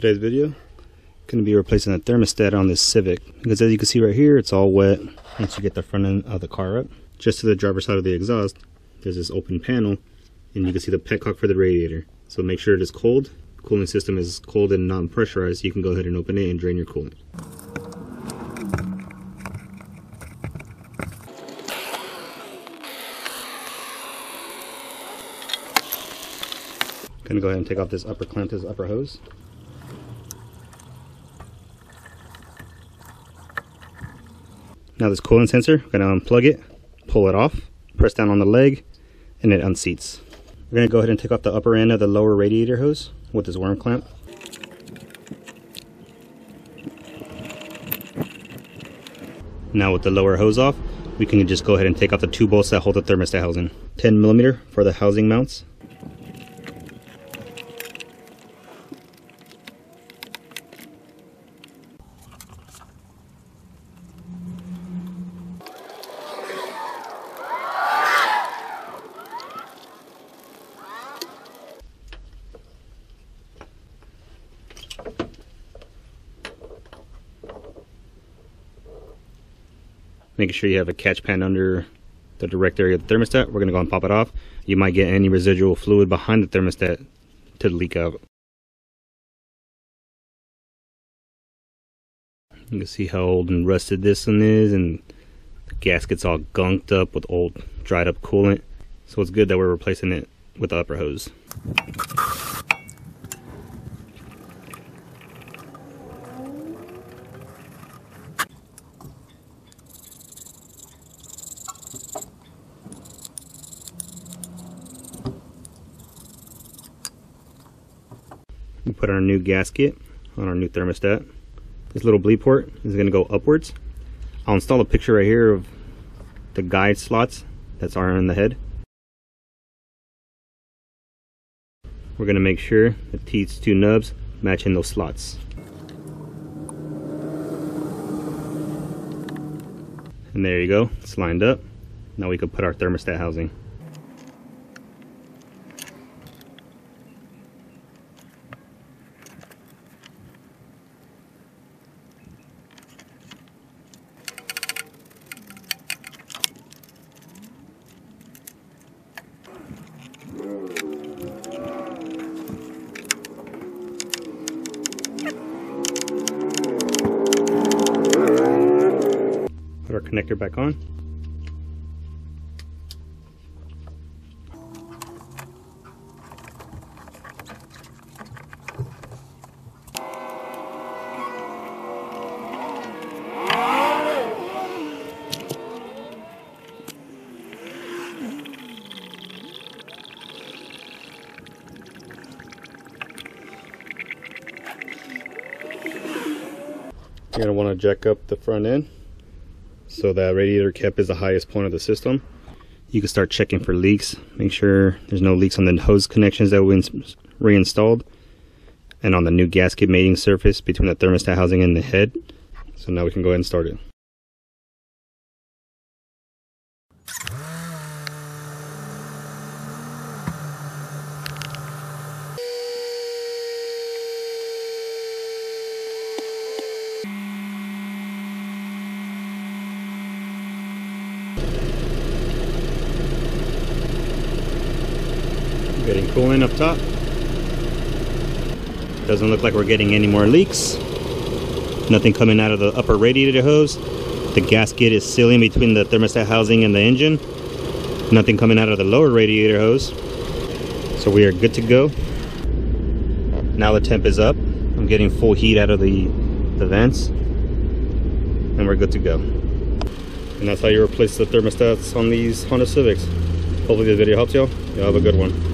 Today's video going to be replacing the thermostat on this Civic because as you can see right here it's all wet once you get the front end of the car up. Just to the driver's side of the exhaust there's this open panel and you can see the petcock for the radiator. So make sure it is cold. cooling system is cold and non-pressurized. You can go ahead and open it and drain your coolant. Gonna go ahead and take off this upper clamp this upper hose. Now this coolant sensor, we're gonna unplug it, pull it off, press down on the leg, and it unseats. We're gonna go ahead and take off the upper end of the lower radiator hose with this worm clamp. Now with the lower hose off, we can just go ahead and take off the two bolts that hold the thermostat housing. 10 millimeter for the housing mounts, making sure you have a catch pan under the direct area of the thermostat. We're going to go and pop it off. You might get any residual fluid behind the thermostat to leak out. You can see how old and rusted this one is and the gasket's all gunked up with old dried up coolant. So it's good that we're replacing it with the upper hose. Put our new gasket on our new thermostat. This little bleed port is going to go upwards. I'll install a picture right here of the guide slots that's in the head. We're going to make sure the T2 nubs match in those slots. And there you go, it's lined up. Now we can put our thermostat housing. Our connector back on. You're going to want to jack up the front end so that radiator cap is the highest point of the system. You can start checking for leaks. Make sure there's no leaks on the hose connections that we reinstalled and on the new gasket mating surface between the thermostat housing and the head. So now we can go ahead and start it. Getting coolant up top. Doesn't look like we're getting any more leaks. Nothing coming out of the upper radiator hose. The gasket is sealing between the thermostat housing and the engine. Nothing coming out of the lower radiator hose. So we are good to go. Now the temp is up. I'm getting full heat out of the, the vents. And we're good to go. And that's how you replace the thermostats on these Honda Civics. Hopefully this video helps y'all. Y'all have a good one.